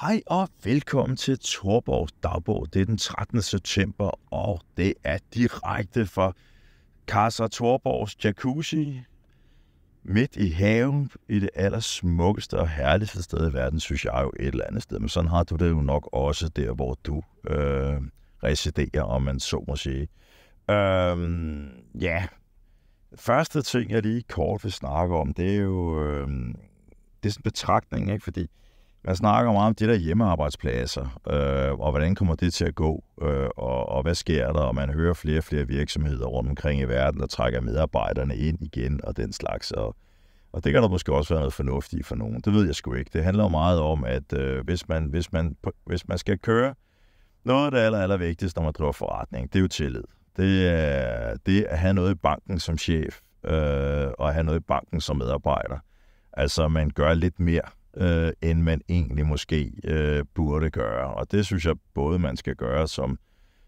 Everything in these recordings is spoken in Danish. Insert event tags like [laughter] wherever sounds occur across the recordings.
Hej og velkommen til Torborgs dagbog. Det er den 13. september, og det er direkte fra Casa Torborgs jacuzzi midt i haven i det allersmukkeste og herligste sted i verden, synes jeg jo et eller andet sted. Men sådan har du det jo nok også der, hvor du øh, residerer, om man så må sige. Øh, ja, første ting, jeg lige kort vil snakke om, det er jo øh, det er sådan en betragtning, ikke? fordi man snakker meget om det der hjemmearbejdspladser, øh, og hvordan kommer det til at gå, øh, og, og hvad sker der, og man hører flere og flere virksomheder rundt omkring i verden, der trækker medarbejderne ind igen, og den slags, og, og det kan der måske også være noget fornuftigt for nogen. Det ved jeg sgu ikke. Det handler jo meget om, at øh, hvis, man, hvis, man, hvis man skal køre noget af det aller, aller vigtigste, når man driver forretning, det er jo tillid. Det er det at have noget i banken som chef, øh, og have noget i banken som medarbejder. Altså, man gør lidt mere øh, end man egentlig måske øh, burde gøre. Og det synes jeg både, man skal gøre som,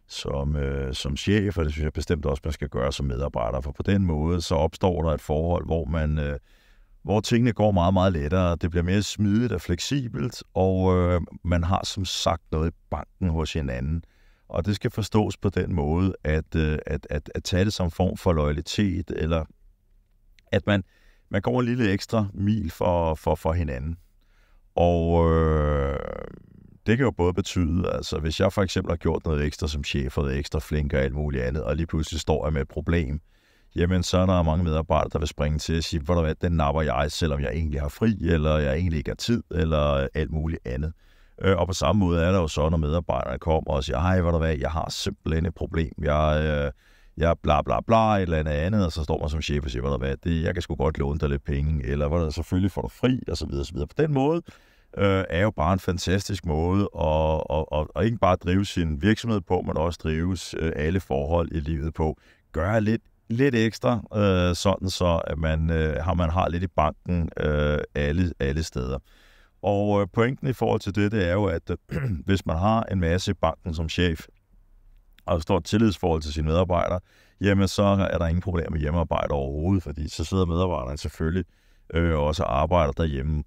som, øh, som chef, og det synes jeg bestemt også, man skal gøre som medarbejder. For på den måde, så opstår der et forhold, hvor man... Øh, hvor tingene går meget, meget lettere. Det bliver mere smidigt og fleksibelt, og øh, man har som sagt noget i banken hos hinanden. Og det skal forstås på den måde, at, øh, at, at, at tage det som form for loyalitet, eller at man, man går en lille ekstra mil for, for, for hinanden. Og øh, det kan jo både betyde, altså hvis jeg for eksempel har gjort noget ekstra som chef, og ekstra flink og alt muligt andet, og lige pludselig står jeg med et problem, jamen så er der mange medarbejdere, der vil springe til og sige, hvor der hvad, den napper jeg, selvom jeg egentlig har fri, eller jeg egentlig ikke har tid, eller alt muligt andet. Øh, og på samme måde er der jo så, når medarbejderne kommer og siger, hej, hvor der hvad, jeg har simpelthen et problem, jeg, øh, jeg bla bla bla, et eller andet andet, og så står man som chef og siger, hvor der hvad, det, jeg kan sgu godt låne dig lidt penge, eller hvor der selvfølgelig får du fri, og så videre, og så videre. På den måde, øh, er jo bare en fantastisk måde at, at, at, at ikke bare drive sin virksomhed på, men også drives øh, alle forhold i livet på. Gør lidt lidt ekstra, øh, sådan så at man, øh, har, man har lidt i banken øh, alle, alle steder. Og øh, pointen i forhold til det, det er jo, at øh, [clears throat] hvis man har en masse i banken som chef, og står et tillidsforhold til sine medarbejdere, jamen så er der ingen problemer med hjemmearbejde overhovedet, fordi så sidder medarbejderne selvfølgelig øh, også arbejder derhjemme.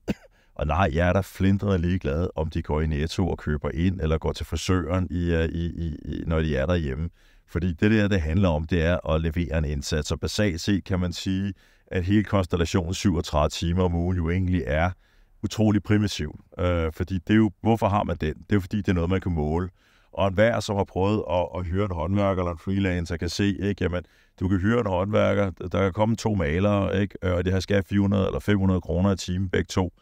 Og nej, jeg er da flindrende ligeglad, om de går i Netto og køber ind, eller går til frisøren, i, øh, i, i, i, når de er derhjemme. Fordi det der, det handler om, det er at levere en indsats. Og basalt set kan man sige, at hele konstellationen 37 timer om ugen jo egentlig er utrolig primitiv. Øh, fordi det er jo, hvorfor har man den? Det er jo fordi, det er noget, man kan måle. Og enhver, som har prøvet at, at hyre en håndværker eller en freelancer, kan se, ikke, jamen, du kan hyre en håndværker, der kan komme to malere, ikke, øh, og det her skal 400 eller 500 kroner i timen begge to.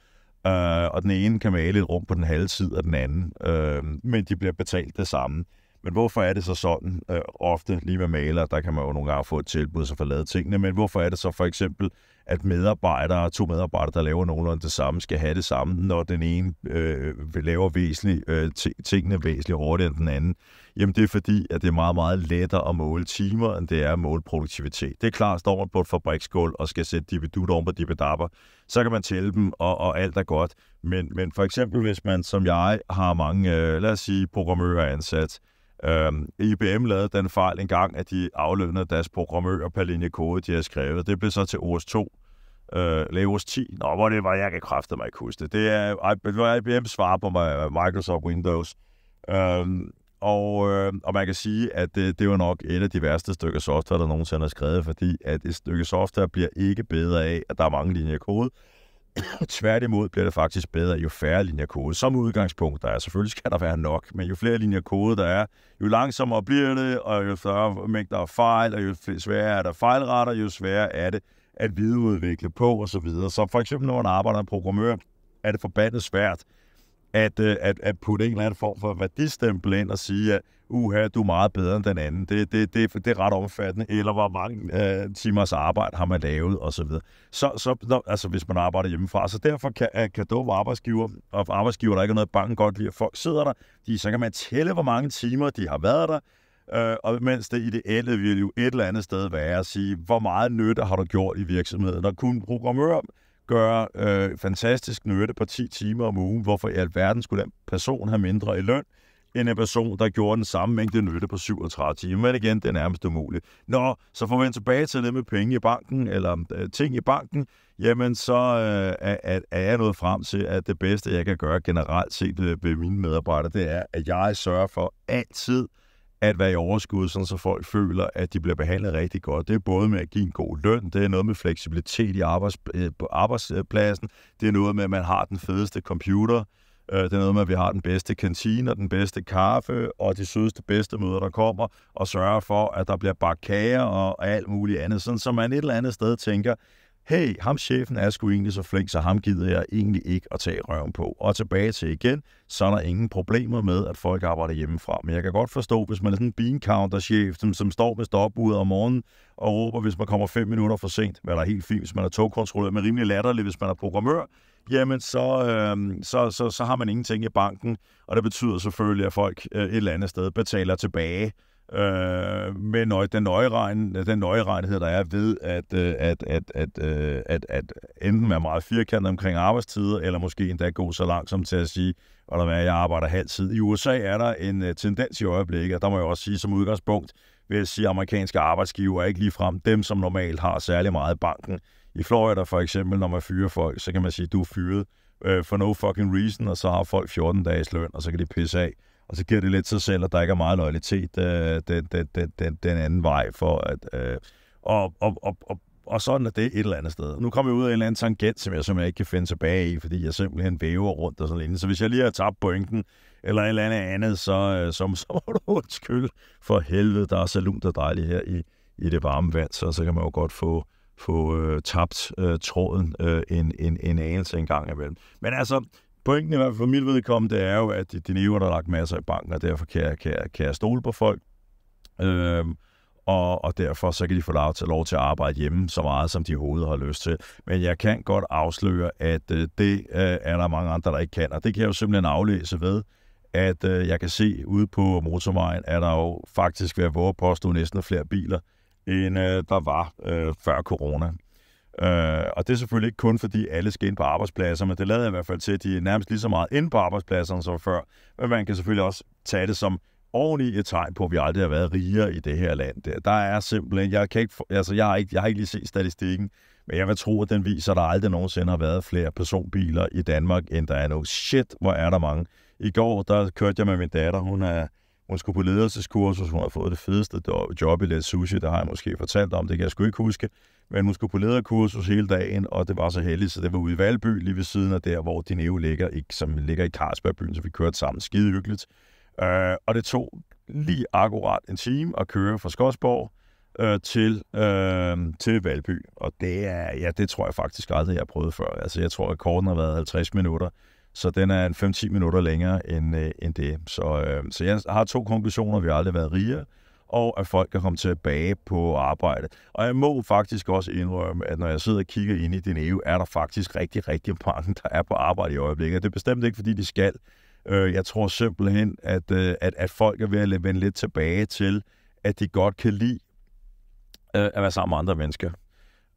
Øh, og den ene kan male et rum på den halve side af den anden, øh, men de bliver betalt det samme. Men hvorfor er det så sådan, øh, ofte lige med maler, der kan man jo nogle gange få et tilbud, så få lavet tingene, men hvorfor er det så for eksempel, at medarbejdere, to medarbejdere, der laver nogenlunde det samme, skal have det samme, når den ene øh, laver væsentligt, øh, tingene væsentligt hurtigere end den anden? Jamen det er fordi, at det er meget, meget lettere at måle timer, end det er at måle produktivitet. Det er klart, står man på et fabriksgulv og skal sætte dibidut oven på dibidapper, så kan man tælle dem, og, og alt er godt. Men, men for eksempel, hvis man som jeg har mange, øh, lad os sige, programmører ansat, Øhm, IBM lavede den fejl engang, at de aflønnede deres programmører per linje kode, de havde skrevet. Det blev så til OS 2, øh, eller OS 10. Nå, hvor det var, jeg kan kræfte mig ikke huske det. Det er, det var IBM svar på øh, Microsoft Windows. Øhm, og, øh, og man kan sige, at det, det var nok et af de værste stykker software, der nogensinde er skrevet, fordi at et stykke software bliver ikke bedre af, at der er mange linjer kode. [coughs] Tværtimod bliver det faktisk bedre, jo færre linjer kode. Som udgangspunkt, der er selvfølgelig skal der være nok, men jo flere linjer kode der er, jo langsommere bliver det, og jo større mængder af fejl, og jo sværere er der fejlretter, jo sværere er det at videreudvikle på osv. Så, videre. så for eksempel, når man arbejder med programmør, er det forbandet svært at, øh, at, at putte en eller anden form for værdistempel ind og sige, at uha, du er meget bedre end den anden. Det, det, det, det er ret omfattende. Eller hvor mange øh, timers arbejde har man lavet, og så videre. Så, så når, altså hvis man arbejder hjemmefra. Så derfor kan, øh, kan dove arbejdsgiver, og arbejdsgiver, der ikke er noget banken godt lide, at folk sidder der, de, så kan man tælle, hvor mange timer de har været der, Øh, og mens det ideelle vil jo et eller andet sted være at sige, hvor meget nytte har du gjort i virksomheden? Når kunne programmør gøre øh, fantastisk nytte på 10 timer om ugen, hvorfor i alverden skulle den person have mindre i løn? end en person, der gjorde den samme mængde nytte på 37 timer. Men igen, det er nærmest umuligt. Nå, så får vi tilbage til det med penge i banken, eller øh, ting i banken, jamen så øh, er, er jeg nået frem til, at det bedste, jeg kan gøre generelt set øh, ved mine medarbejdere, det er, at jeg sørger for altid at være i overskud, sådan så folk føler, at de bliver behandlet rigtig godt. Det er både med at give en god løn, det er noget med fleksibilitet i arbejds, øh, på arbejdspladsen, det er noget med, at man har den fedeste computer, øh, det er noget med, at vi har den bedste kantine og den bedste kaffe og de sødeste bedste møder, der kommer, og sørger for, at der bliver bagt kager og alt muligt andet, sådan så man et eller andet sted tænker, hey, ham chefen er sgu egentlig så flink, så ham gider jeg egentlig ikke at tage røven på. Og tilbage til igen, så er der ingen problemer med, at folk arbejder hjemmefra. Men jeg kan godt forstå, hvis man er sådan en bean counter chef, som, som står med stopudet om morgenen og råber, hvis man kommer fem minutter for sent, hvad der er helt fint, hvis man er togkontrollør, men rimelig latterligt, hvis man er programmør, jamen så, øh, så, så, så har man ingenting i banken, og det betyder selvfølgelig, at folk øh, et eller andet sted betaler tilbage øh, med nøje, den, nøjeregn, den nøjeregnhed, der er ved at, øh, at, at, at, øh, at, at enten være meget firkantet omkring arbejdstider, eller måske endda gå så langt som til at sige, at jeg arbejder halvtid. I USA er der en øh, tendens i øjeblikket, og der må jeg også sige som udgangspunkt, vil jeg sige, at amerikanske arbejdsgiver er ikke ligefrem dem, som normalt har særlig meget i banken. I Florida for eksempel, når man fyrer folk, så kan man sige, at du er fyret øh, for no fucking reason, og så har folk 14 dages løn, og så kan de pisse af. Og så giver det lidt sig selv, at der ikke er meget loyalitet øh, den, den, den, den, den anden vej for at... Øh, og, og, og, og, og sådan er det et eller andet sted. Nu kommer jeg ud af en eller anden tangent, som jeg simpelthen ikke kan finde tilbage i, fordi jeg simpelthen væver rundt og sådan noget. Så hvis jeg lige har tabt pointen, eller et eller andet andet, så, øh, så, [laughs] så må du undskylde for helvede. Der er så lunt og dejligt her i, i det varme vand, så, så kan man jo godt få, få øh, tabt øh, tråden øh, en, en, en anelse en gang imellem. Men altså, pointen i hvert fald for mit vedkommende, det er jo, at de niver, der har lagt masser i banken, og derfor kan jeg, kan jeg, kan jeg stole på folk. Øhm, og, og derfor så kan de få lov til, lov til at arbejde hjemme så meget, som de hovedet har lyst til. Men jeg kan godt afsløre, at øh, det øh, er der mange andre, der ikke kan, og det kan jeg jo simpelthen aflæse ved, at øh, jeg kan se ude på motorvejen, at der jo faktisk ved at våge påstå næsten flere biler, end øh, der var øh, før corona. Øh, og det er selvfølgelig ikke kun, fordi alle skal ind på arbejdspladser, men det lader i hvert fald til, at de er nærmest lige så meget ind på arbejdspladserne som før. Men man kan selvfølgelig også tage det som ordentligt et tegn på, at vi aldrig har været rigere i det her land. Der er simpelthen, jeg, kan ikke, altså jeg, har ikke, jeg har ikke lige set statistikken, men jeg vil tro, at den viser, at der aldrig nogensinde har været flere personbiler i Danmark, end der er nu. Shit, hvor er der mange. I går, der kørte jeg med min datter. Hun er hun skulle på ledelseskursus, hun har fået det fedeste job i Let Sushi, der har jeg måske fortalt om, det kan jeg sgu ikke huske. Men hun skulle på lederkursus hele dagen, og det var så heldigt, så det var ude i Valby, lige ved siden af der, hvor Dineo ligger, ikke, som ligger i Carlsbergbyen, så vi kørte sammen skide hyggeligt. Øh, og det tog lige akkurat en time at køre fra Skodsborg øh, til, øh, til Valby. Og det er, ja, det tror jeg faktisk aldrig, jeg har prøvet før. Altså, jeg tror, at rekorden har været 50 minutter. Så den er en 5-10 minutter længere end, øh, end det. Så, øh, så jeg har to konklusioner. Vi har aldrig været rigere, og at folk kan komme tilbage på arbejde. Og jeg må faktisk også indrømme, at når jeg sidder og kigger ind i din EU, er der faktisk rigtig, rigtig mange, der er på arbejde i øjeblikket. Det er bestemt ikke, fordi de skal. Øh, jeg tror simpelthen, at, øh, at, at folk er ved at vende lidt tilbage til, at de godt kan lide øh, at være sammen med andre mennesker.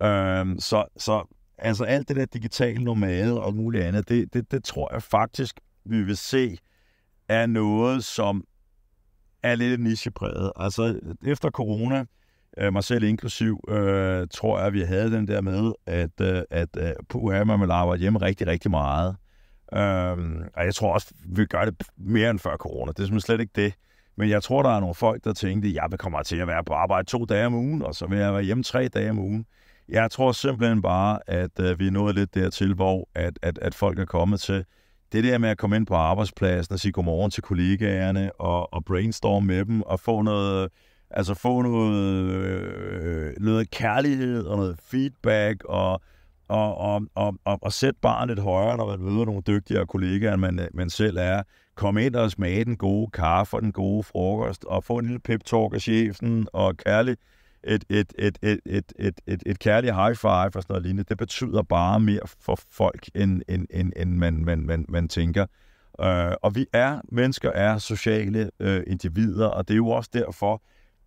Øh, så, så Altså alt det der digitale nomade og muligt andet, det, det, det tror jeg faktisk, vi vil se, er noget, som er lidt nichepræget. Altså efter corona, øh, mig selv inklusiv, øh, tror jeg, at vi havde den der med, at, øh, at øh, puha, man vil arbejde hjemme rigtig, rigtig meget. Øh, og jeg tror også, vi gør det mere end før corona. Det er simpelthen slet ikke det. Men jeg tror, der er nogle folk, der tænkte, at jeg vil komme til at være på arbejde to dage om ugen, og så vil jeg være hjemme tre dage om ugen. Jeg tror simpelthen bare, at øh, vi er nået lidt dertil, hvor at, at, at folk er kommet til det der med at komme ind på arbejdspladsen og sige godmorgen til kollegaerne og, og brainstorme med dem og få noget, altså få noget, øh, noget kærlighed og noget feedback og, og, og, og, og, og sætte barnet lidt højere, når man møder nogle dygtigere kollegaer, end man, man selv er. Kom ind og smage den gode kaffe og den gode frokost og få en lille pep-talk af chefen og kærlig, et, et, et, et, et, et, et, et kærligt high five og sådan noget lignende, det betyder bare mere for folk, end, end, end, end man, man, man, man tænker. Øh, og vi er, mennesker er sociale øh, individer, og det er jo også derfor,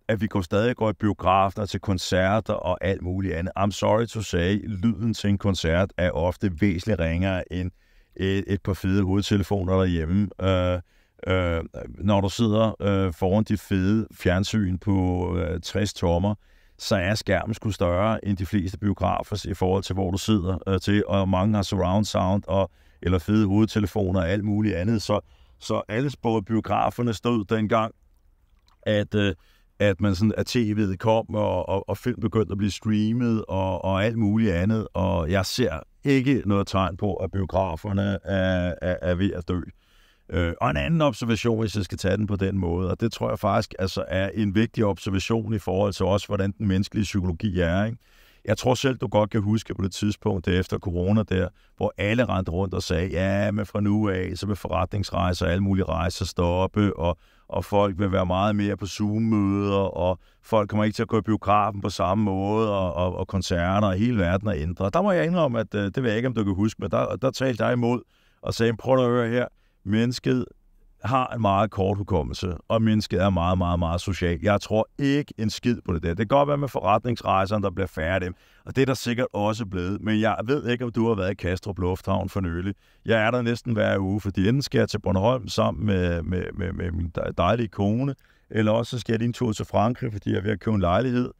at vi går stadig går i biografen til koncerter og alt muligt andet. I'm sorry to say, lyden til en koncert er ofte væsentligt ringere end et, et par fede hovedtelefoner derhjemme. Øh, Øh, når du sidder øh, foran dit fede fjernsyn på øh, 60 tommer, så er skærmen sgu større end de fleste biografer i forhold til, hvor du sidder øh, til, og mange har surround sound og eller fede hovedtelefoner og alt muligt andet. Så, så alle både biograferne stod dengang, at, øh, at man sådan, at tv'et kom, og, og, og film begyndte at blive streamet, og, og alt muligt andet. Og jeg ser ikke noget tegn på, at biograferne er, er, er ved at dø. Øh, Øh, og en anden observation, hvis jeg skal tage den på den måde, og det tror jeg faktisk altså, er en vigtig observation i forhold til også, hvordan den menneskelige psykologi er. Ikke? Jeg tror selv, du godt kan huske på det tidspunkt, det efter corona der, hvor alle rendte rundt og sagde, ja, men fra nu af, så vil forretningsrejser og alle mulige rejser stoppe, og, og folk vil være meget mere på Zoom-møder, og folk kommer ikke til at gå i biografen på samme måde, og, og, og koncerter, og hele verden er ændret. Der må jeg indrømme, at øh, det ved jeg ikke, om du kan huske, men der, der talte jeg imod og sagde, prøv at høre her, mennesket har en meget kort hukommelse, og mennesket er meget, meget, meget social. Jeg tror ikke en skid på det der. Det kan godt være med forretningsrejserne, der bliver færre af dem, og det er der sikkert også blevet. Men jeg ved ikke, om du har været i Kastrup Lufthavn for nylig. Jeg er der næsten hver uge, fordi enten skal jeg til Bornholm sammen med, med, med, med min dejlige kone, eller også skal jeg lige en tur til Frankrig, fordi jeg er ved at købe en lejlighed.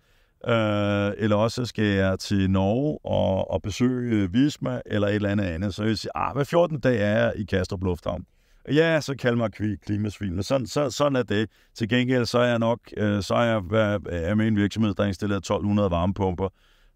Øh, eller også skal jeg til Norge og, og besøge Visma eller et eller andet andet. Så jeg siger, ah, hver 14. dag er jeg i Kastrup Lufthavn. Ja, så kald mig klimasvin. Men sådan, så, sådan er det. Til gengæld, så er jeg nok, øh, så er jeg, er med en virksomhed, der installerer 1200 varmepumper,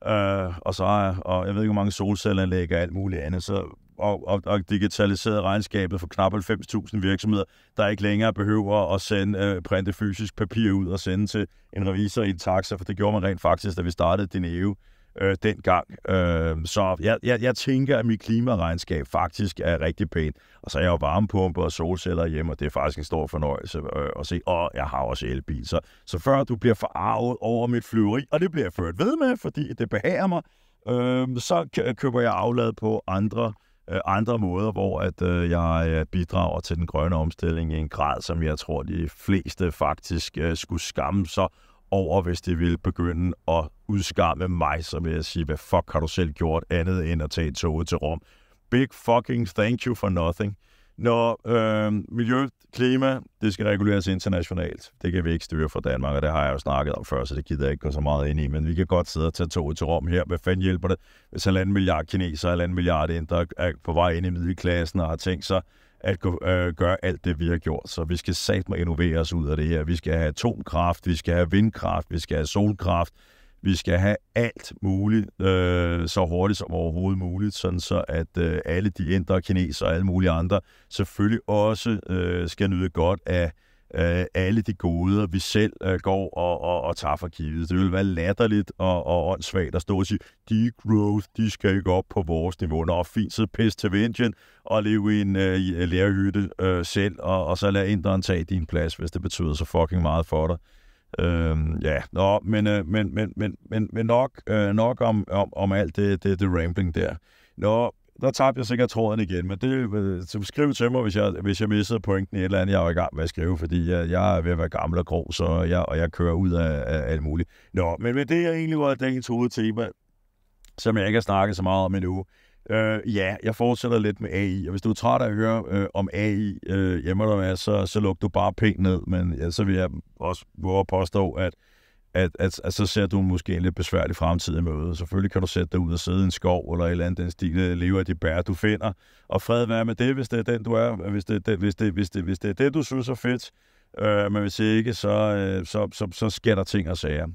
øh, og så er jeg, og jeg ved ikke, hvor mange solcelleranlæg og alt muligt andet, så, og, og, og digitaliseret regnskabet for knap 90.000 virksomheder, der ikke længere behøver at sende, øh, printe fysisk papir ud og sende til en revisor i en taxa, for det gjorde man rent faktisk, da vi startede Dineo øh, dengang. Øh, så jeg, jeg, jeg tænker, at mit klimaregnskab faktisk er rigtig pænt. Og så er jeg jo varmepumpe og solceller hjemme, og det er faktisk en stor fornøjelse øh, at se. Og jeg har også elbil. Så, så før du bliver forarvet over mit flyveri, og det bliver jeg ført ved med, fordi det behager mig, øh, så køber jeg aflad på andre øh, andre måder, hvor at øh, jeg øh, bidrager til den grønne omstilling i en grad, som jeg tror, de fleste faktisk øh, skulle skamme sig over, hvis de ville begynde at udskamme mig, så vil jeg sige, hvad fuck har du selv gjort andet end at tage toget til Rom? Big fucking thank you for nothing. Når øh, miljø, klima, det skal reguleres internationalt. Det kan vi ikke styre fra Danmark, og det har jeg jo snakket om før, så det gider jeg ikke gå så meget ind i. Men vi kan godt sidde og tage toget til Rom her. Hvad fanden hjælper det, hvis halvanden milliard kinesere, halvanden milliard indre er på vej ind i middelklassen og har tænkt sig at gå, øh, gøre alt det, vi har gjort. Så vi skal satme innovere os ud af det her. Vi skal have atomkraft, vi skal have vindkraft, vi skal have solkraft, vi skal have alt muligt øh, så hurtigt som overhovedet muligt, sådan så at øh, alle de indre kineser og alle mulige andre selvfølgelig også øh, skal nyde godt af øh, alle de goder, vi selv øh, går og, og, og tager for givet. Det vil være latterligt og, og åndssvagt at stå og sige, de growth, de skal ikke op på vores niveau. Nå, fint, så pisse til Indien og leve i en øh, øh lærhytte øh, selv, og, og så lad inderen tage din plads, hvis det betyder så fucking meget for dig. Øhm, ja, nå, men, øh, men, men, men, men, men nok, øh, nok om, om, om alt det, det, det rambling der. Nå, der tabte jeg sikkert tråden igen, men det, øh, så skriv til mig, hvis jeg, hvis jeg missede pointen i et eller andet, jeg er i gang med at skrive, fordi jeg, jeg er ved at være gammel og grå, så jeg, og jeg kører ud af, af alt muligt. Nå, men med det er egentlig var dagens hovedtema, som jeg ikke har snakket så meget om endnu. Øh, ja, jeg fortsætter lidt med AI, og hvis du er træt af at høre øh, om AI øh, hjemme så, så luk du bare pænt ned, men ja, så vil jeg også våge at påstå, at at, at, at så ser du måske en lidt besværlig fremtid i møde. Selvfølgelig kan du sætte dig ud og sidde i en skov eller et eller andet den stil, øh, leve af de bær, du finder. Og fred være med det, hvis det er den, du er. Hvis det, det, hvis det, hvis det, hvis det er det, du synes er fedt. Øh, men hvis ikke, så, øh, så, så, så sker der ting og sager.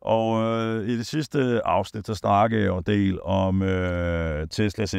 Og øh, i det sidste afsnit, så snakker jeg jo en del om øh, Teslas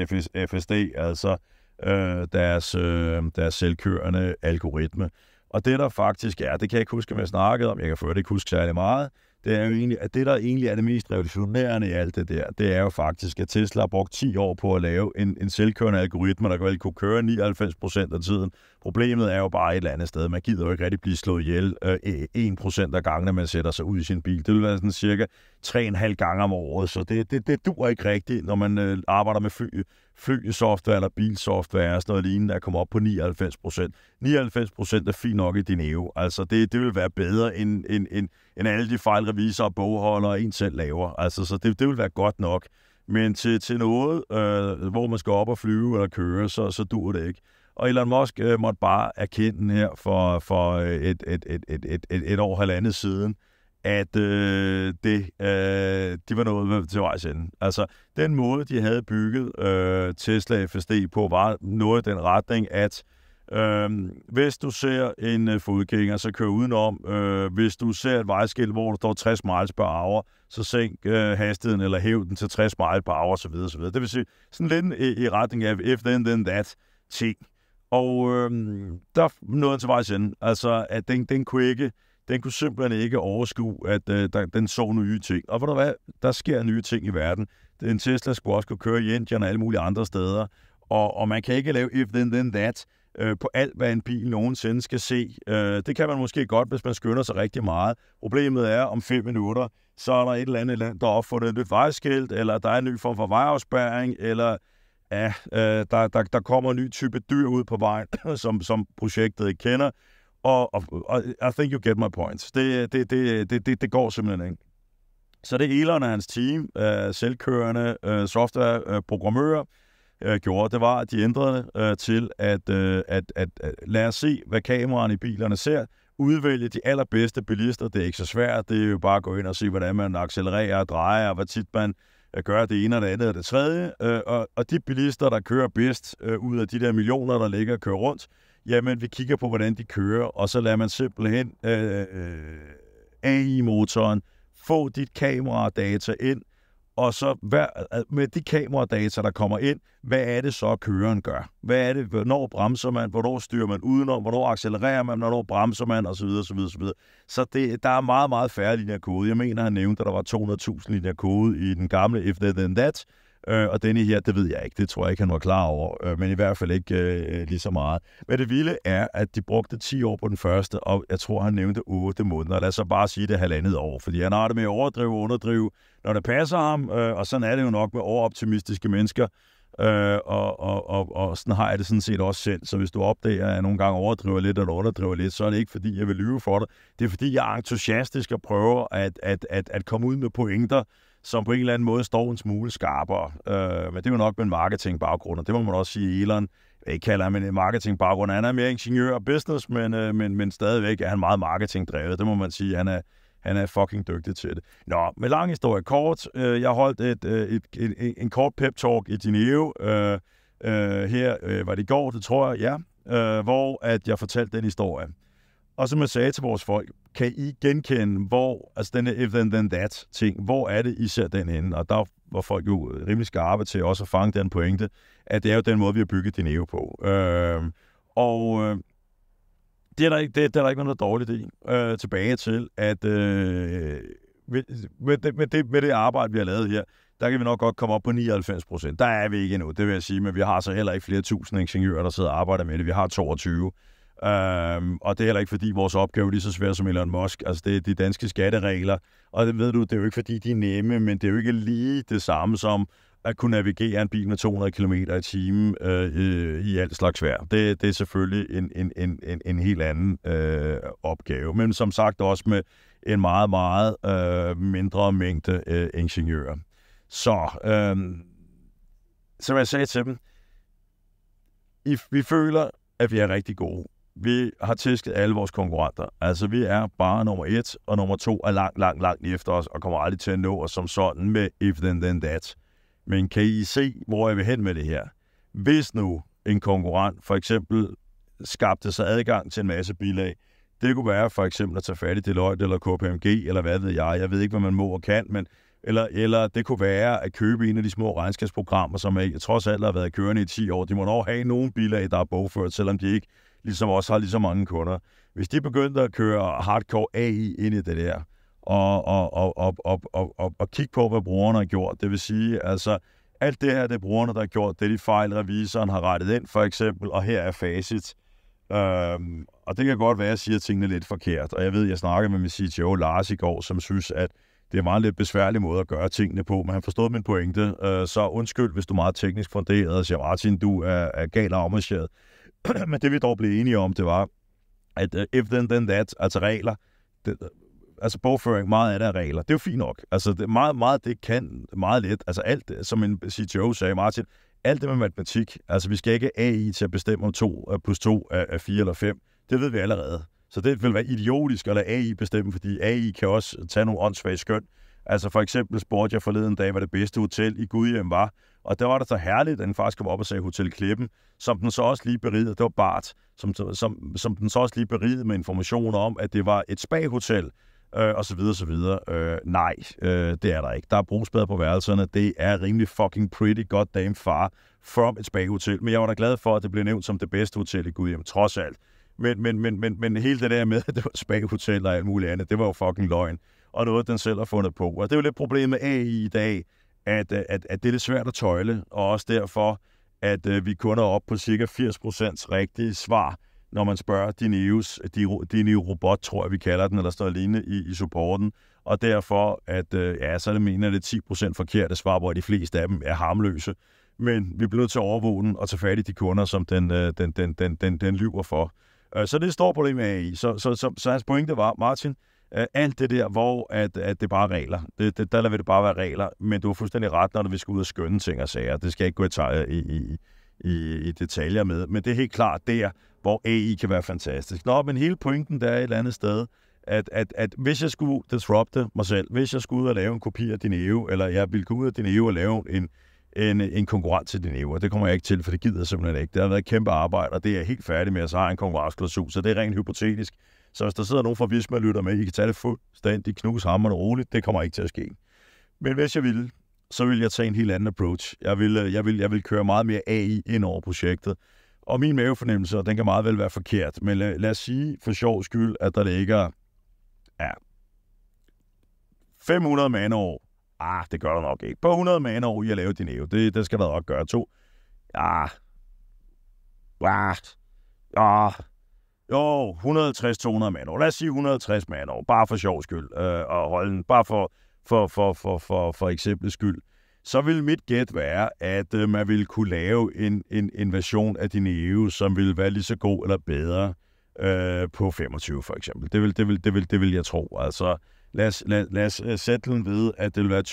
FSD, altså øh, deres, øh, deres selvkørende algoritme. Og det der faktisk er, det kan jeg ikke huske, om jeg snakkede om, jeg kan først ikke huske særlig meget, det er jo egentlig, at det, der egentlig er det mest revolutionerende i alt det der, det er jo faktisk, at Tesla har brugt 10 år på at lave en, en selvkørende algoritme, der vel kunne køre 99 procent af tiden. Problemet er jo bare et eller andet sted. Man gider jo ikke rigtig blive slået ihjel øh, 1% af gangene, man sætter sig ud i sin bil. Det vil være sådan cirka 3,5 gange om året, så det, det, det dur ikke rigtigt, når man øh, arbejder med fly, flysoftware eller bilsoftware og sådan noget lignende, at komme op på 99 procent. 99 procent er fint nok i din EU. Altså, det, det vil være bedre end, end, end, end alle de fejlreviser og bogholdere, en selv laver. Altså, så det, det vil være godt nok. Men til, til noget, øh, hvor man skal op og flyve eller køre, så, så dur det ikke. Og Elon Musk øh, måtte bare erkende her for, for øh, et, et, et, et, et, et, et år, halvandet siden, at øh, det, øh, de var nået til vejs ende. Altså, den måde, de havde bygget øh, Tesla FSD på, var noget i den retning, at øh, hvis du ser en øh, fodgænger, så kør udenom. Øh, hvis du ser et vejskilt, hvor der står 60 miles per hour, så sænk øh, hastigheden eller hæv den til 60 miles per hour osv. osv. Det vil sige, sådan lidt i, i retning af if then, then that ting. Og øh, der nåede han til vejs ende. Altså, at den, den kunne ikke den kunne simpelthen ikke overskue, at øh, der, den så nye ting. Og ved du hvad, der sker nye ting i verden. Den Tesla skulle også kunne køre i Indien og alle mulige andre steder. Og, og man kan ikke lave if then then that øh, på alt, hvad en bil nogensinde skal se. Øh, det kan man måske godt, hvis man skynder sig rigtig meget. Problemet er, om fem minutter, så er der et eller andet land, der har opfundet et nyt vejskilt, eller der er en ny form for vejafspærring, eller ja, øh, der, der, der kommer en ny type dyr ud på vejen, [clears throat] som, som projektet ikke kender. Og, og, og I think you get my point. Det, det, det, det, det, det går simpelthen ikke. Så det Elon og hans team, øh, selvkørende øh, softwareprogrammører, øh, øh, gjorde, det var, at de ændrede øh, til at, øh, at, at, at lade os se, hvad kameraerne i bilerne ser, udvælge de allerbedste bilister. Det er ikke så svært, det er jo bare at gå ind og se, hvordan man accelererer og drejer, og hvor tit man at gøre det ene og det andet og det tredje. Øh, og, og de bilister, der kører bedst øh, ud af de der millioner, der ligger og kører rundt, jamen vi kigger på, hvordan de kører, og så lader man simpelthen øh, øh, AI-motoren få dit kameradata ind, og så hvad, med de kameradata, der kommer ind, hvad er det så, køreren gør? Hvad er det, hvornår bremser man, hvornår styrer man udenom, hvornår accelererer man, hvornår bremser man, osv. osv., osv. Så det, der er meget, meget færre linjer kode. Jeg mener, han nævnte, at der var 200.000 linjer kode i den gamle If That Then That, Øh, og denne her, det ved jeg ikke, det tror jeg ikke, han var klar over, øh, men i hvert fald ikke øh, lige så meget. Men det vilde er, at de brugte 10 år på den første, og jeg tror, han nævnte 8 måneder. Lad os så bare sige det halvandet år, fordi han har det med at overdrive og underdrive, når det passer ham, øh, og sådan er det jo nok med overoptimistiske mennesker. Øh, og, og, og, og sådan har jeg det sådan set også selv. Så hvis du opdager, at jeg nogle gange overdriver lidt eller underdriver lidt, så er det ikke, fordi jeg vil lyve for dig. Det er, fordi jeg er entusiastisk og prøver at, at, at, at komme ud med pointer, som på en eller anden måde står en smule skarpere. Øh, men det er jo nok med en marketingbaggrund, og det må man også sige, Elon, jeg kalder ham en marketingbaggrund. Han er mere ingeniør og business, men, øh, men, men stadigvæk er han meget marketingdrevet. Det må man sige. Han er, han er fucking dygtig til det. Nå, med lang historie kort. Øh, jeg holdt et, øh, et, et, et, en kort pep-talk i Genève. Øh, øh, her øh, var det i går, det tror jeg, ja. Øh, hvor at jeg fortalte den historie. Og som jeg sagde til vores folk, kan I genkende, hvor, altså denne if then then that ting, hvor er det, I ser den henne? Og der var folk jo rimelig skarpe til også at fange den pointe, at det er jo den måde, vi har bygget Dineo på. Øh, og øh, det er, der ikke, det, det er der ikke noget dårligt i. Øh, tilbage til, at øh, med, med, det, med, det, med det arbejde, vi har lavet her, der kan vi nok godt komme op på 99 procent. Der er vi ikke endnu, det vil jeg sige, men vi har så heller ikke flere tusind ingeniører, der sidder og arbejder med det. Vi har 22. Øhm, og det er heller ikke, fordi vores opgave er lige så svær som Elon Musk. Altså, det er de danske skatteregler. Og det ved du, det er jo ikke, fordi de er nemme, men det er jo ikke lige det samme som at kunne navigere en bil med 200 km i timen øh, i alt slags vejr. Det, det er selvfølgelig en, en, en, en, en helt anden øh, opgave. Men som sagt også med en meget, meget øh, mindre mængde øh, ingeniører. Så, øh, som jeg sagde til dem, I, vi føler, at vi er rigtig gode vi har tæsket alle vores konkurrenter. Altså, vi er bare nummer et, og nummer to er langt, langt, langt efter os, og kommer aldrig til at nå os som sådan med if then then that. Men kan I se, hvor jeg vil hen med det her? Hvis nu en konkurrent for eksempel skabte sig adgang til en masse bilag, det kunne være for eksempel at tage fat i Deloitte eller KPMG, eller hvad ved jeg. Jeg ved ikke, hvad man må og kan, men eller, eller det kunne være at købe en af de små regnskabsprogrammer, som jeg trods alt har været kørende i 10 år. De må nok have nogle bilag, der er bogført, selvom de ikke ligesom også har lige så mange kunder. Hvis de begyndte at køre hardcore AI ind i det der, og, og, og, og, og, og, og, og kigge på, hvad brugerne har gjort, det vil sige, altså, alt det her, det er brugerne, der har gjort, det er de fejl, revisoren har rettet ind, for eksempel, og her er facit. Øhm, og det kan godt være, at jeg siger tingene lidt forkert, og jeg ved, jeg snakkede med min CTO Lars i går, som synes, at det er en meget lidt besværlig måde at gøre tingene på, men han forstod min pointe, øh, så undskyld, hvis du er meget teknisk funderet og siger, Martin, du er, er galt afmarcheret. [clears throat] Men det vi dog blev enige om, det var, at uh, if then then that, altså regler, det, øh, altså bogføring, meget af det er regler. Det er jo fint nok. Altså det, meget, meget det kan meget let. Altså alt, som en CTO sagde, Martin, alt det med matematik, altså vi skal ikke AI til at bestemme om 2 øh, plus 2 er 4 eller 5. Det ved vi allerede. Så det vil være idiotisk at lade AI bestemme, fordi AI kan også tage nogle åndssvage skøn. Altså for eksempel spurgte jeg forleden dag, hvad det bedste hotel i Gudhjem var, og der var det så herligt, at den faktisk kom op og sagde Hotel Klippen, som den så også lige berigede, det var Bart, som, som, som den så også lige berigede med information om, at det var et spa-hotel, øh, og så videre, så videre. Øh, nej, øh, det er der ikke. Der er brugsbad på værelserne. Det er rimelig fucking pretty goddamn far from et spa-hotel. Men jeg var da glad for, at det blev nævnt som det bedste hotel i Gudhjem, trods alt. Men, men, men, men, men hele det der med, at det var spa-hotel og alt muligt andet, det var jo fucking løgn. Og noget, den selv har fundet på. Og det er jo lidt problemet med AI i dag, at, øh, at, at det er lidt svært at tøjle, og også derfor, at at vi kun er op på cirka 80% rigtige svar, når man spørger Dineus, Dineo Robot, tror jeg, vi kalder den, eller står alene i, i supporten. Og derfor, at øh, ja, så er det mener at det 10% forkerte svar, hvor de fleste af dem er harmløse. Men vi bliver nødt til at overvåge den og tage fat i de kunder, som den, den, den, den, den, den lyver for. Øh, så det står problem med AI. Så, så, så, så hans pointe var, Martin, øh, alt det der, hvor at, at det bare er regler. Det, det, der vi det bare være regler, men du har fuldstændig ret, når vi skal ud og skønne ting og sager. Det skal jeg ikke gå i, i, i, i detaljer med, men det er helt klart der, hvor AI kan være fantastisk. Nå, men hele pointen der er et eller andet sted, at, at, at hvis jeg skulle disrupte mig selv, hvis jeg skulle ud og lave en kopi af din EU, eller jeg ville gå ud af din EU og lave en, en, en konkurrent til din det kommer jeg ikke til, for det gider jeg simpelthen ikke. Det har været et kæmpe arbejde, og det er helt færdig med, at så har en konkurrenceklausul, så det er rent hypotetisk. Så hvis der sidder nogen fra Visma lytter med, I kan tage det fuldstændig knus hammerne roligt. Det kommer ikke til at ske. Men hvis jeg ville, så ville jeg tage en helt anden approach. Jeg vil, øh, jeg vil, jeg vil køre meget mere AI ind over projektet. Og min mavefornemmelse, den kan meget vel være forkert, men lad, lad os sige for sjov skyld, at der ligger ja, 500 mandår Ah, det gør du nok ikke. På 100 manår i at lave din eve. Det, det skal der nok gøre. To. Ah. Ah. Ah. Jo, 150-200 manår. Lad os sige 150 manår. Bare for sjov skyld. Øh, og holde den. Bare for, for, for, for, for, for eksempel skyld så vil mit gæt være, at øh, man vil kunne lave en, en, en version af din EU, som vil være lige så god eller bedre øh, på 25 for eksempel. Det vil, det vil, det vil, det vil jeg tro. Altså, lad os, lad, lad os øh, sætte den ved, at det vil være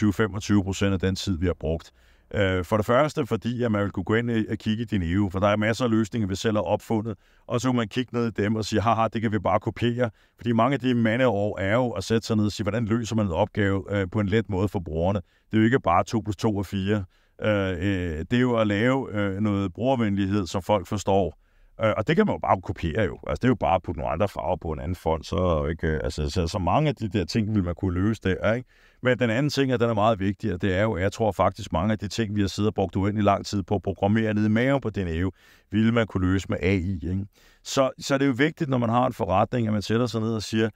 20-25 procent af den tid, vi har brugt. Øh, for det første, fordi at man vil kunne gå ind og kigge i din EU, for der er masser af løsninger, vi selv har opfundet, og så kan man kigge ned i dem og sige, haha, det kan vi bare kopiere. Fordi mange af de mandeår er jo at sætte sig ned og sige, hvordan løser man en opgave øh, på en let måde for brugerne. Det er jo ikke bare 2 plus 2 og 4. Øh, øh, det er jo at lave øh, noget brugervenlighed, som folk forstår. Øh, og det kan man jo bare kopiere jo. Altså, det er jo bare at putte nogle andre farver på en anden fond, så, ikke, øh, altså, så, så mange af de der ting vil man kunne løse der, ikke? Men den anden ting, og den er meget vigtig, og det er jo, at jeg tror faktisk, mange af de ting, vi har siddet og brugt uendelig lang tid på at programmere nede i maven på den EU, ville man kunne løse med AI. Ikke? Så, så det er jo vigtigt, når man har en forretning, at man sætter sig ned og siger,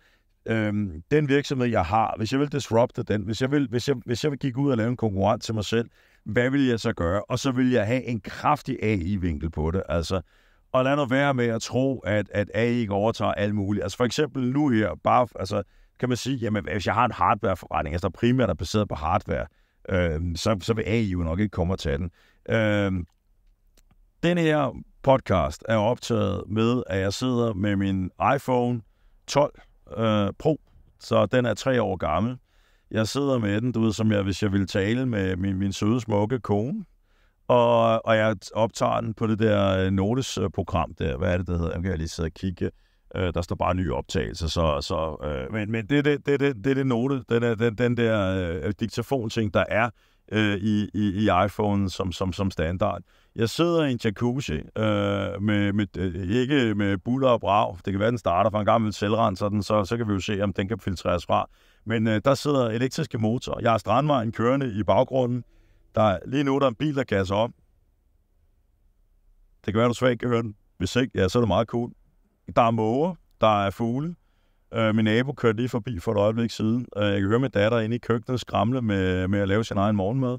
øhm, den virksomhed, jeg har, hvis jeg vil disrupte den, hvis jeg vil, hvis jeg, hvis jeg vil kigge ud og lave en konkurrent til mig selv, hvad vil jeg så gøre? Og så vil jeg have en kraftig AI-vinkel på det. Altså, og lad nu være med at tro, at, at AI ikke overtager alt muligt. Altså for eksempel nu her, bare, altså, kan man sige, jamen hvis jeg har en hardwareforretning, altså der primært er baseret på hardware, øh, så, så vil AI jo nok ikke komme og tage den. Øh, den her podcast er optaget med, at jeg sidder med min iPhone 12 øh, Pro, så den er tre år gammel. Jeg sidder med den, du ved, som jeg, hvis jeg ville tale med min, min søde, smukke kone, og, og jeg optager den på det der øh, Notes-program øh, der. Hvad er det, der hedder? Jeg kan lige sidde og kigge. Øh, der står bare ny optagelse, så, så øh, men, men det er det, det, det, det, det note, den, er, den, den der øh, diktafon-ting, der er øh, i, i, i iPhone som, som, som standard. Jeg sidder i en jacuzzi, øh, med, med, øh, ikke med buller og brav. Det kan være, den starter fra en gammel selvrenser den, så, så kan vi jo se, om den kan filtreres fra. Men øh, der sidder elektriske motor. Jeg har strandvejen kørende i baggrunden. Der er, lige nu der er en bil, der gasser om. Det kan være, du svært kan høre den. Hvis ikke, ja, så er det meget cool. Der er måger, der er fugle. Øh, min nabo kørte lige forbi for et øjeblik siden. Øh, jeg kan høre min datter inde i køkkenet skramle med, med at lave sin egen morgenmad.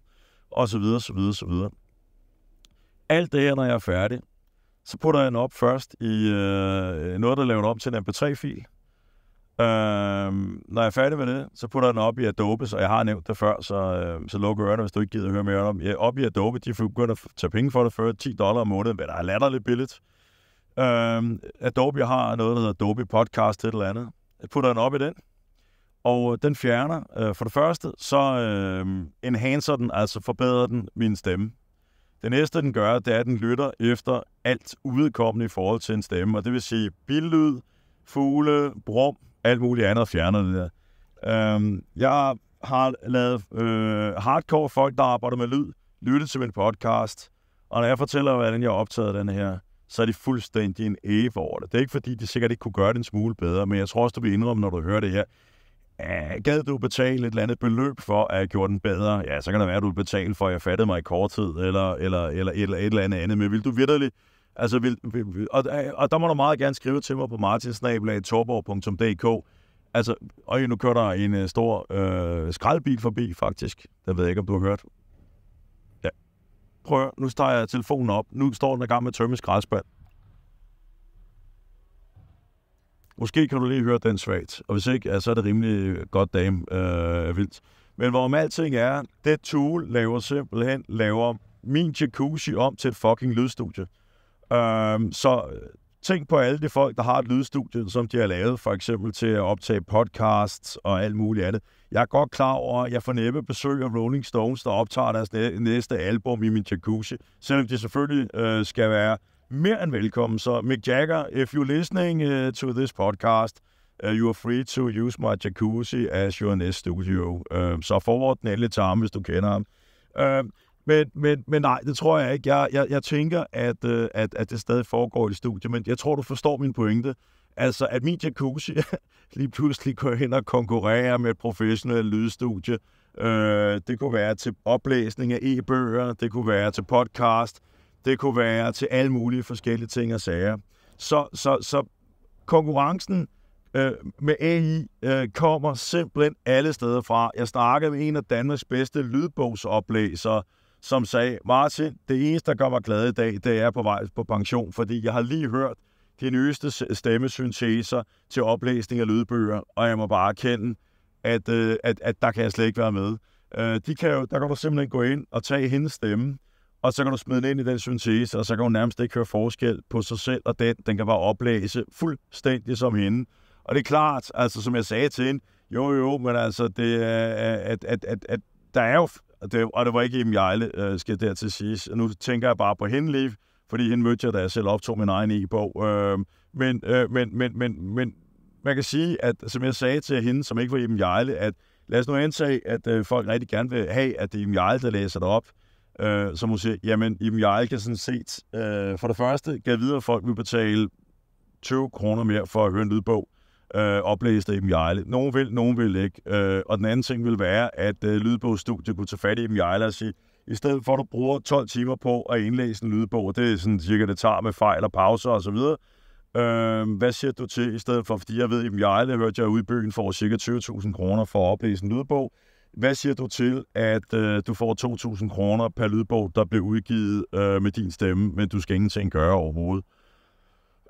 Og så videre, så videre, så videre. Alt det her, når jeg er færdig, så putter jeg den op først i øh, noget, der er lavet op til en MP3-fil. Øh, når jeg er færdig med det, så putter jeg den op i Adobe, så jeg har nævnt det før, så, øh, så luk ørerne, hvis du ikke gider at høre mere om det. Op i Adobe, de får begyndt at tage penge for det før, 10 dollar om måneden, men der er latterligt billigt. Øh, Adobe har noget, der hedder Adobe Podcast, et eller andet. Jeg putter den op i den, og øh, den fjerner, øh, for det første, så øh, enhancer den, altså forbedrer den min stemme. Det næste, den gør, det er, at den lytter efter alt udkommende i forhold til en stemme, og det vil sige billyd, fugle, brum, alt muligt andet fjerner det der. Øhm, jeg har lavet øh, hardcore folk, der arbejder med lyd, lytte til min podcast, og når jeg fortæller, hvordan jeg har optaget den her, så er de fuldstændig en æve over det. Det er ikke fordi, de sikkert ikke kunne gøre det en smule bedre, men jeg tror også, du vil indrømme, når du hører det her, Æh, gad du betale et eller andet beløb for at gjort den bedre? Ja, så kan det være, at du vil betale for, at jeg fattede mig i kort tid, eller, eller, eller, eller et eller andet andet. Men vil du virkelig... Altså, vil, vil, og, og der må du meget gerne skrive til mig på martinsnabelag.torborg.dk. Altså, og nu kører der en uh, stor øh, skraldbil forbi, faktisk. Det ved jeg ikke, om du har hørt. Ja. Prøv nu starter jeg telefonen op. Nu står den i gang med at tømme skraldspand. Måske kan du lige høre den svagt, og hvis ikke, ja, så er det rimelig godt dame øh, vildt. Men hvorom alting er, det tool laver simpelthen laver min jacuzzi om til et fucking lydstudie. Øhm, øh, så tænk på alle de folk, der har et lydstudie, som de har lavet, for eksempel til at optage podcasts og alt muligt andet. Jeg er godt klar over, at jeg får næppe besøg af Rolling Stones, der optager deres næste album i min jacuzzi, selvom de selvfølgelig øh, skal være mere end velkommen. Så Mick Jagger, if you're listening uh, to this podcast, uh, you are free to use my jacuzzi as your next studio. Uh, så forward den endelig til ham, hvis du kender ham. Uh, men, men, men nej, det tror jeg ikke. Jeg, jeg, jeg tænker, at, øh, at, at det stadig foregår i studiet, men jeg tror, du forstår min pointe. Altså, at min jacuzzi [laughs] lige pludselig går hen og konkurrerer med et professionelt lydstudie. Øh, det kunne være til oplæsning af e-bøger, det kunne være til podcast, det kunne være til alle mulige forskellige ting og sager. Så, så, så konkurrencen øh, med AI øh, kommer simpelthen alle steder fra. Jeg snakkede med en af Danmarks bedste lydbogsoplæsere, som sagde, Martin, det eneste, der gør mig glad i dag, det er på vej på pension, fordi jeg har lige hørt de nyeste stemmesynteser til oplæsning af lydbøger, og jeg må bare erkende, at, øh, at, at der kan jeg slet ikke være med. Øh, de kan jo, der kan du simpelthen gå ind og tage hendes stemme, og så kan du smide den ind i den syntese, og så kan hun nærmest ikke høre forskel på sig selv og den. Den kan bare oplæse fuldstændig som hende. Og det er klart, altså som jeg sagde til hende, jo jo, men altså, det er, at, at, at, at der er jo, det, og det var ikke Iben Jejle, øh, skal der til sige. Nu tænker jeg bare på hende lige, fordi hende mødte jeg, da jeg selv optog min egen e-bog. Øh, men, øh, men, men, men, men man kan sige, at som jeg sagde til hende, som ikke var Iben Jejle, at lad os nu antage, at øh, folk rigtig gerne vil have, at det er Iben Jejle, der læser det op. Øh, som hun siger, jamen, Iben Jejle kan sådan set, øh, for det første, gav videre, at folk vil betale 20 kroner mere for at høre en lydbog øh, oplæst af Iben Nogen vil, nogen vil ikke. Øh, og den anden ting vil være, at øh, lydbogsstudiet kunne tage fat i Iben Jejle og sige, i stedet for at du bruger 12 timer på at indlæse en lydbog, og det er sådan cirka det tager med fejl og pauser og så videre, Øh, hvad siger du til i stedet for, fordi jeg ved, at Iben Jarle hørte jeg ude i byen for cirka 20.000 kroner for at oplæse en lydbog. Hvad siger du til, at øh, du får 2.000 kroner per lydbog, der bliver udgivet øh, med din stemme, men du skal ingenting gøre overhovedet?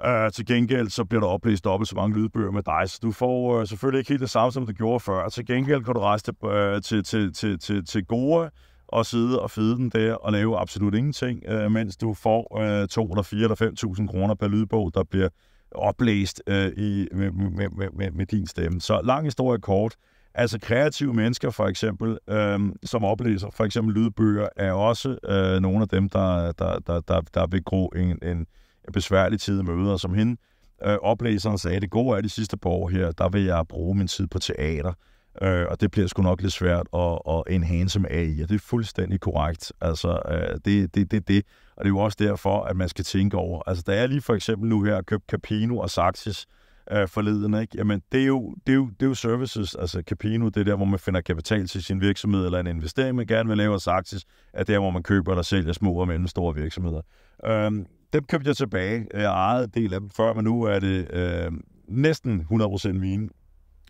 Uh, til gengæld så bliver der oplæst dobbelt så mange lydbøger med dig, så du får uh, selvfølgelig ikke helt det samme, som du gjorde før. Til gengæld kan du rejse til, uh, til, til, til, til, til Goa og sidde og fede den der og lave absolut ingenting, uh, mens du får uh, 2 eller 4 eller 5.000 kroner per lydbog, der bliver oplæst uh, i, med, med, med, med, med din stemme. Så lang historie kort. Altså kreative mennesker for eksempel, øh, som oplæser for eksempel lydbøger, er også øh, nogle af dem, der, der, der, der, der vil gro en, en besværlig tid møder. Som hende, øh, oplæseren sagde, det gode er de sidste par år her, der vil jeg bruge min tid på teater. Øh, og det bliver sgu nok lidt svært at, at enhance med AI, og det er fuldstændig korrekt. Altså, øh, det det, det, det. Og det er jo også derfor, at man skal tænke over. Altså, der er lige for eksempel nu her købt Capino og Saxis, øh, forleden, ikke? Jamen, det er, jo, det, er jo, det er jo services, altså Capino, det er der, hvor man finder kapital til sin virksomhed, eller en investering, man gerne vil lave, og Saxis er der, hvor man køber eller sælger små og mellemstore virksomheder. Øhm, dem købte jeg tilbage. Jeg ejede del af dem før, men nu er det øh, næsten 100% mine,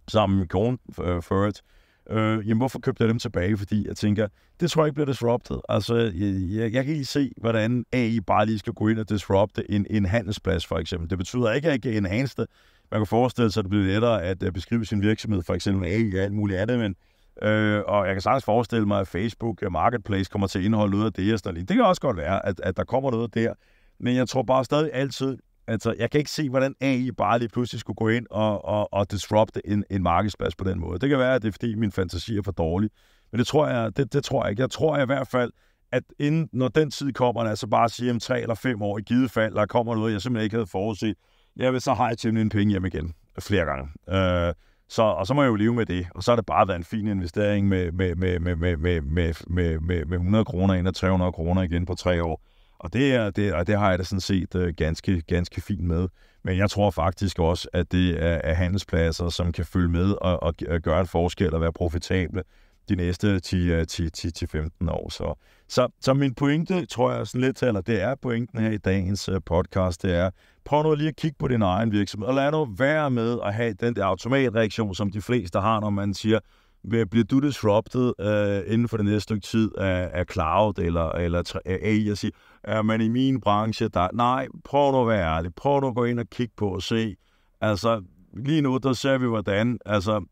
sammen med kone øh, for it. Øh, jamen, hvorfor købte jeg dem tilbage? Fordi jeg tænker, det tror jeg ikke bliver disrupted. Altså, jeg, jeg, jeg kan ikke se, hvordan AI bare lige skal gå ind og disrupte en, en handelsplads, for eksempel. Det betyder ikke, at jeg kan enhance det, man kan forestille sig, at det bliver lettere at øh, beskrive sin virksomhed, for eksempel med AI og alt muligt andet, men Øh, og jeg kan sagtens forestille mig, at Facebook Marketplace kommer til at indeholde noget af det. Og det kan også godt være, at, at der kommer noget der. Men jeg tror bare stadig altid, altså jeg kan ikke se, hvordan AI bare lige pludselig skulle gå ind og, og, og disrupte en, en markedsplads på den måde. Det kan være, at det er fordi min fantasi er for dårlig. Men det tror jeg, det, det tror jeg ikke. Jeg tror i hvert fald, at inden, når den tid kommer, altså bare sige om tre eller fem år i givet fald, der kommer noget, jeg simpelthen ikke havde forudset, ja, så har jeg tjent en penge hjem igen flere gange. Øh, så, og så må jeg jo leve med det, og så har det bare været en fin investering med, med, med, med, med, med, med, med, med, med 100 kroner ind og 300 kroner igen på tre år. Og det, er, det, og det har jeg da sådan set øh, ganske, ganske fint med. Men jeg tror faktisk også, at det er, er handelspladser, som kan følge med og, og, og gøre en forskel og være profitable de næste 10-15 øh, år. Så, så, så min pointe, tror jeg sådan lidt, taler, det er pointen her i dagens øh, podcast, det er, prøv nu lige at kigge på din egen virksomhed, og lad nu være med at have den der automatreaktion, som de fleste har, når man siger, bliver du disrupted øh, inden for det næste stykke tid af, af cloud eller, eller AI, og sige, er man i min branche, der... Nej, prøv nu at være ærlig. Prøv nu at gå ind og kigge på og se. Altså, lige nu, der ser vi, hvordan, altså,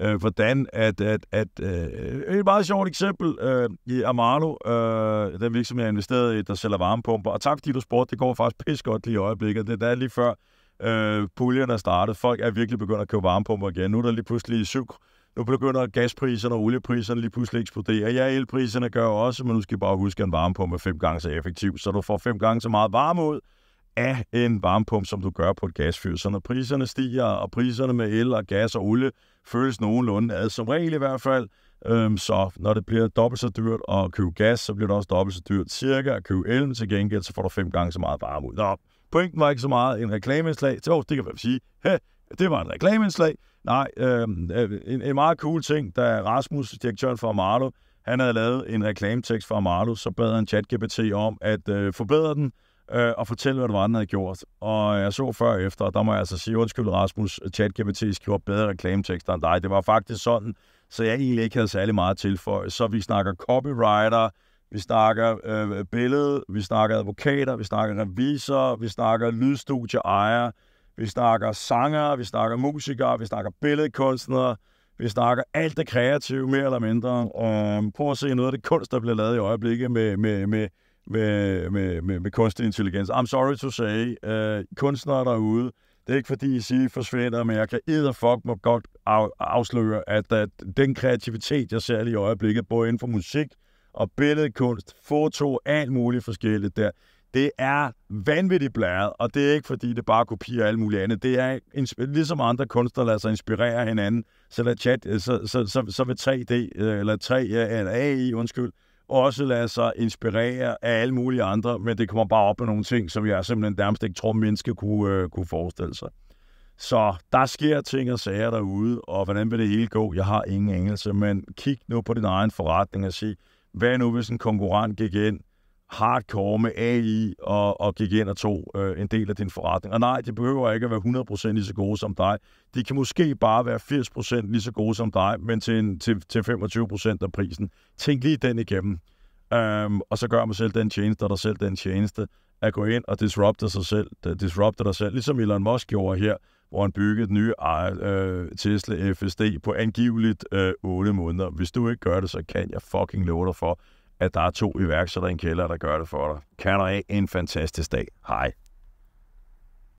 øh, hvordan at, at, at øh, et meget sjovt eksempel øh, i Amalo, øh, den virksomhed, jeg investerede i, der sælger varmepumper, og tak fordi du spurgte, det går faktisk pis godt lige i øjeblikket. Det er der lige før øh, puljen er startet. Folk er virkelig begyndt at købe varmepumper igen. Nu er der lige pludselig syv nu begynder gaspriserne og oliepriserne lige pludselig eksplodere. Ja, elpriserne gør også, men nu skal I bare huske, at en varmepumpe er fem gange så effektiv, så du får fem gange så meget varme ud af en varmepumpe, som du gør på et gasfyr. Så når priserne stiger, og priserne med el og gas og olie føles nogenlunde ad, som regel i hvert fald, øhm, så når det bliver dobbelt så dyrt at købe gas, så bliver det også dobbelt så dyrt cirka at købe el, til gengæld så får du fem gange så meget varme ud. Nå, pointen var ikke så meget en reklameindslag. Så det kan man sige, hey, det var en reklameindslag. Nej, øhm, øh, en, en meget cool ting, da Rasmus, direktøren for Marlo, han havde lavet en reklametekst for Amado, så bad han ChatGPT om at øh, forbedre den øh, og fortælle, hvad det var, den havde gjort. Og jeg så før og efter, og der må jeg altså sige, undskyld Rasmus, ChatGPT gjorde bedre reklametekster end dig. Det var faktisk sådan, så jeg egentlig ikke havde særlig meget til for. Så vi snakker copywriter, vi snakker øh, billede, vi snakker advokater, vi snakker revisor, vi snakker lydstudieejer, vi snakker sanger, vi snakker musikere, vi snakker billedkunstnere, vi snakker alt det kreative, mere eller mindre. Øhm, prøv at se noget af det kunst, der bliver lavet i øjeblikket med, med, med, med, med, med, med kunstig intelligens. I'm sorry to say, øh, kunstnere derude, det er ikke fordi, I siger, forsvinder, men jeg kan fuck må godt afsløre, at, at den kreativitet, jeg ser i øjeblikket, både inden for musik og billedkunst, foto, alt muligt forskelligt der, det er vanvittigt blæret, og det er ikke fordi, det bare kopierer alt muligt andet. Det er ligesom andre kunstnere lader sig inspirere hinanden, så, lad chat, øh, så, så, så, så vil 3D, øh, eller 3, eller AI, undskyld, også lade sig inspirere af alle mulige andre, men det kommer bare op med nogle ting, som jeg simpelthen nærmest ikke tror, mennesker kunne, øh, kunne forestille sig. Så der sker ting og sager derude, og hvordan vil det hele gå? Jeg har ingen engelse, men kig nu på din egen forretning og sig, hvad nu hvis en konkurrent gik ind hardcore med AI og, og gik ind og tog øh, en del af din forretning. Og nej, de behøver ikke at være 100% lige så gode som dig. De kan måske bare være 80% lige så gode som dig, men til, en, til, til 25% af prisen. Tænk lige den igennem. Øhm, og så gør man selv den tjeneste, og dig selv den tjeneste, at gå ind og disrupte sig selv, disrupte dig selv, ligesom Elon Musk gjorde her, hvor han byggede den nye øh, Tesla FSD på angiveligt øh, 8 måneder. Hvis du ikke gør det, så kan jeg fucking love dig for, at der er to iværksættere i en kælder, der gør det for dig. Kan du have en fantastisk dag. Hej.